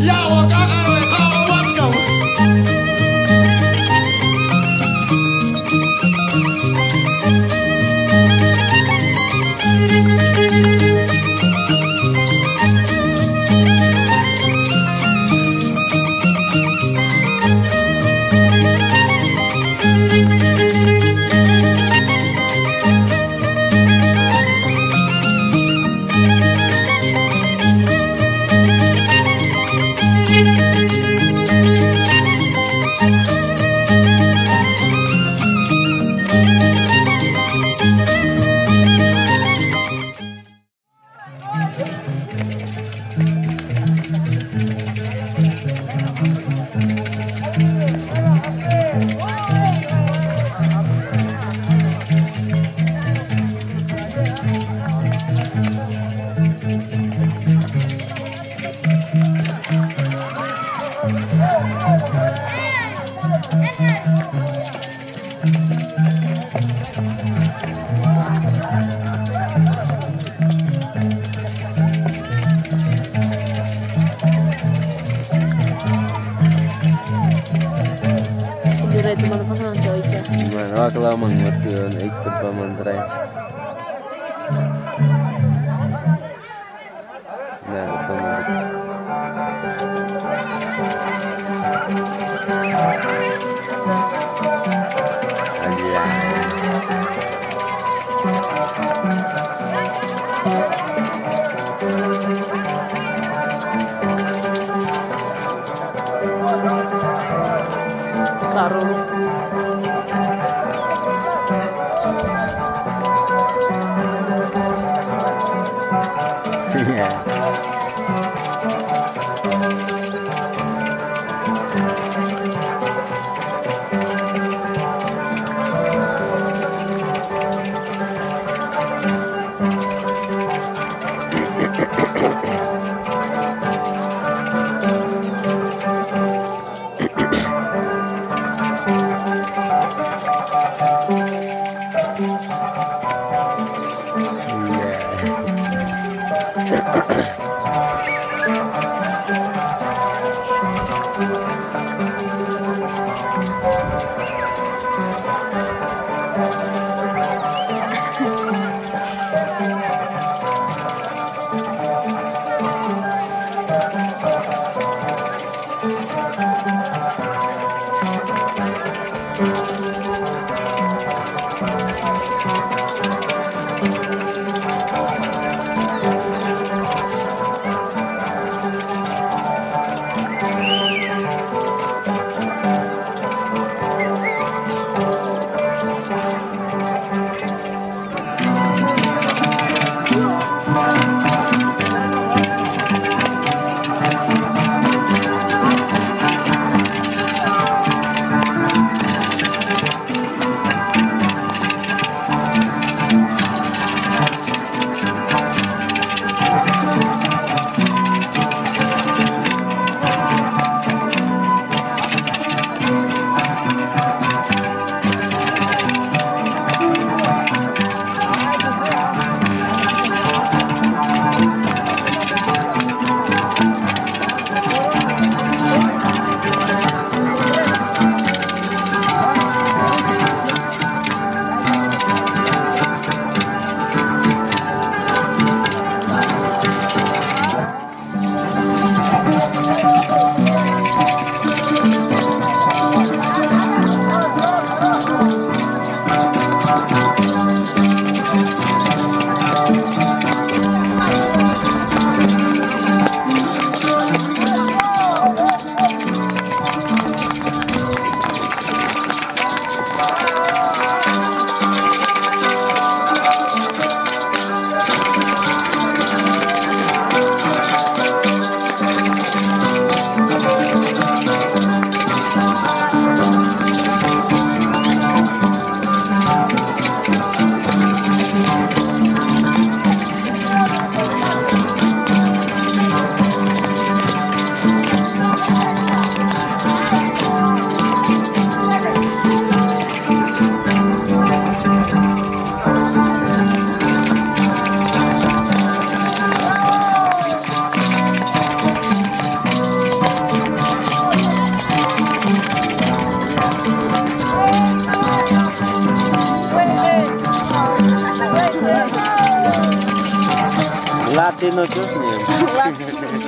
E a Teman-teman nang Joyce. Gimana wah kalau mengerti ikut. Nah, ter notícias mesmo.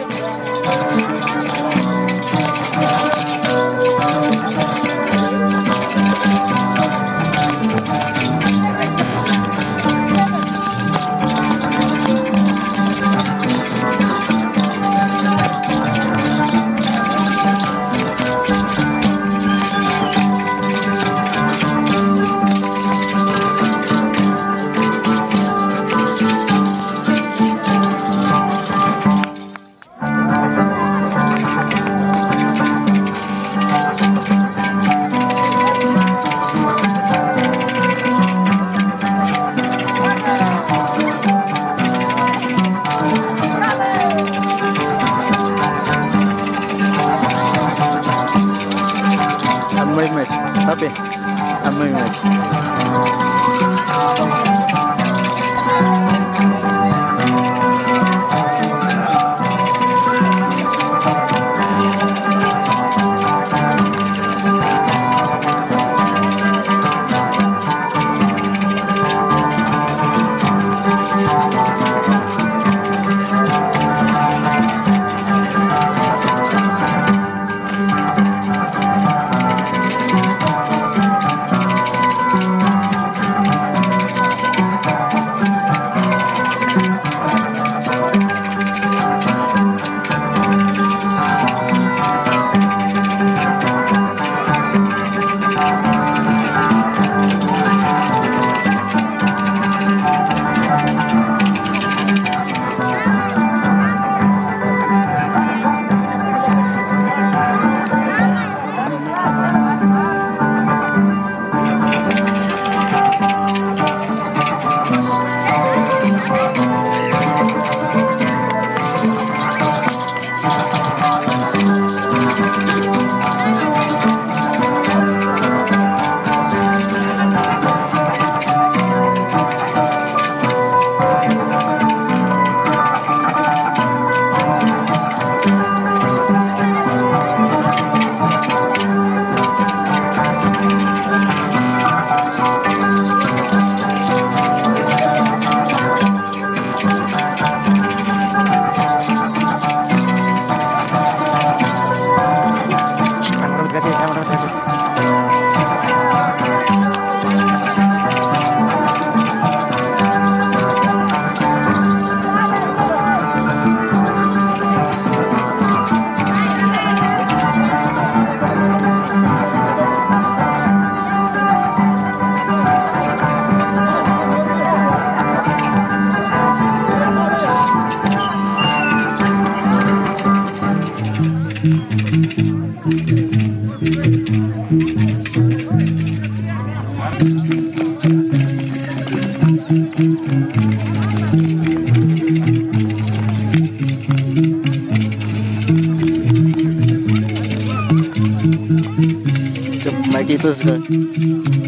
Itu suka.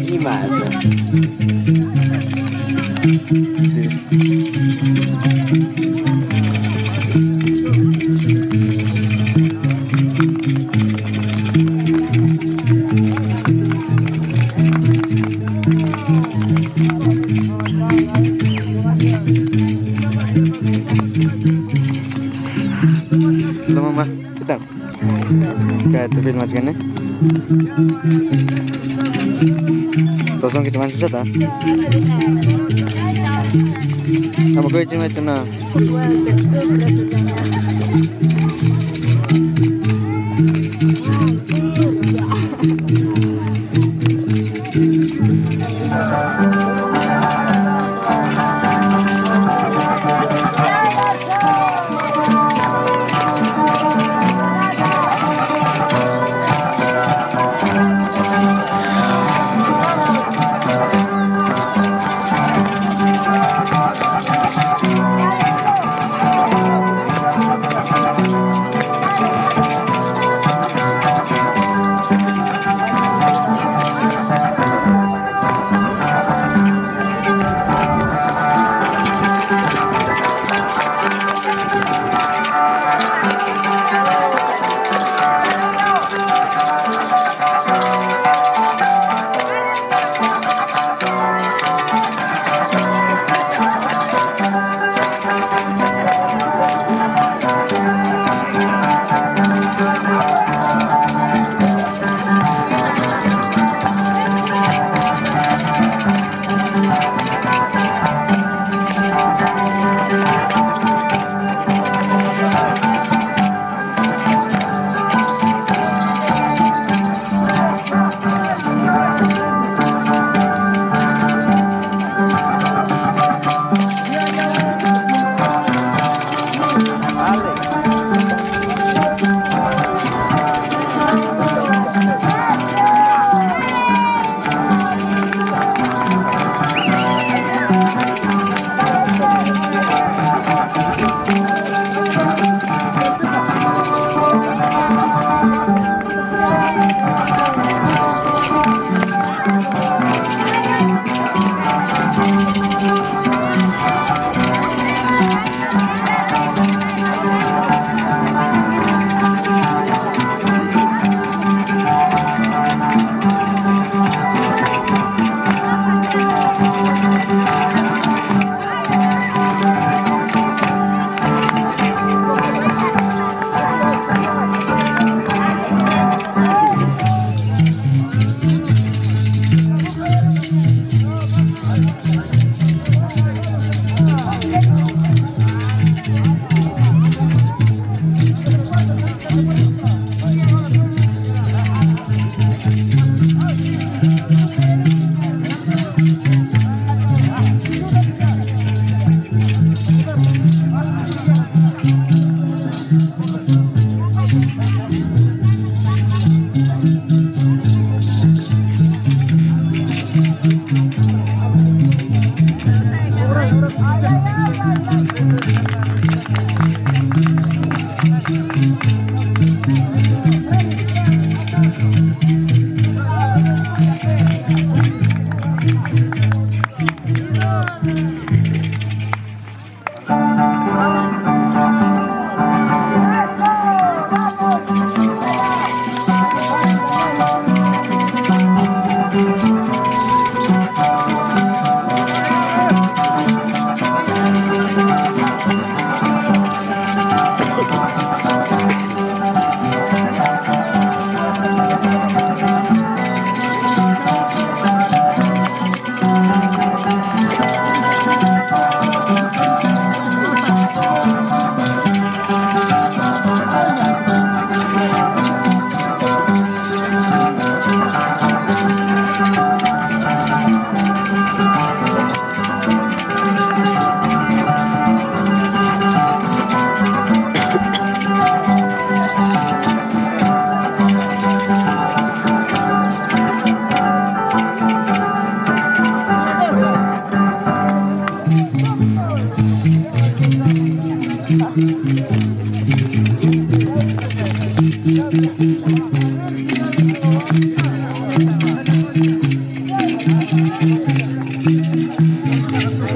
Gimana? Mama, kita. Film aja? 보성 기좀 해주자다 아마 그게 좀 했잖아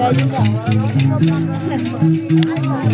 아이 고, 너무너무고맙습니 다.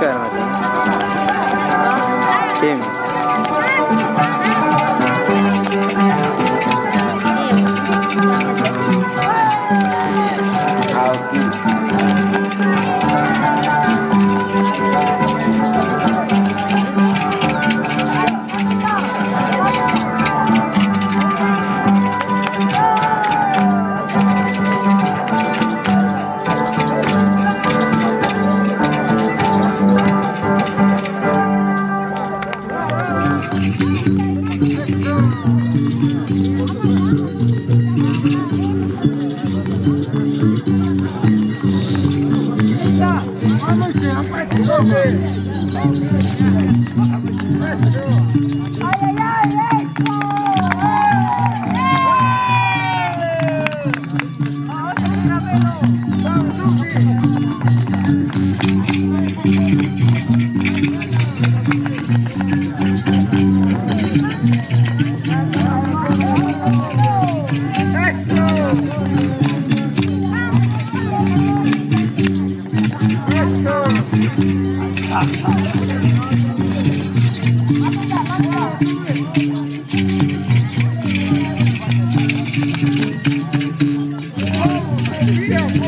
कहना चाहिए Ay, ay, ay, ay.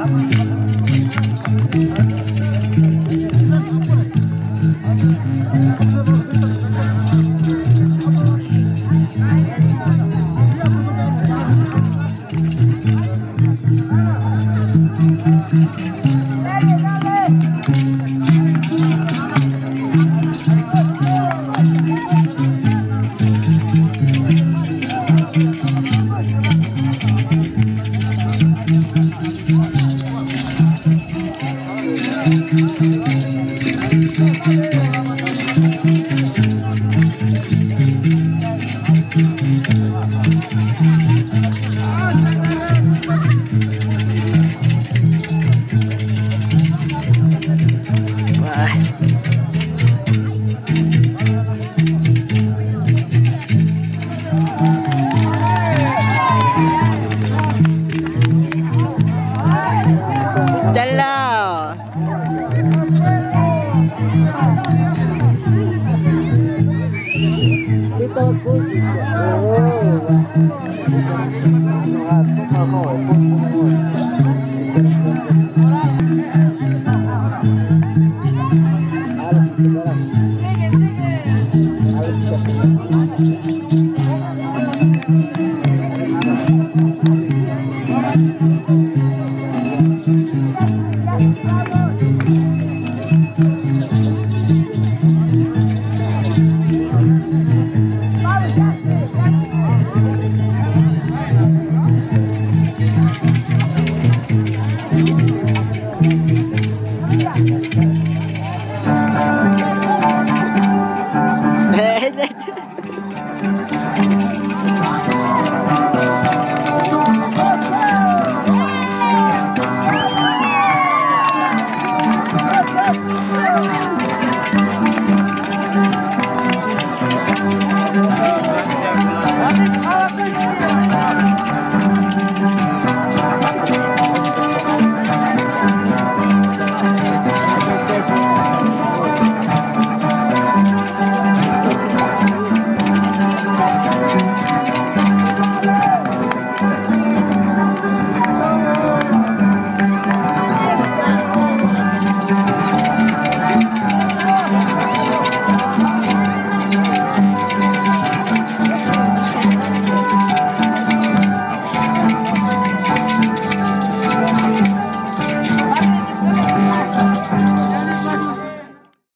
앞머리 頑張れ。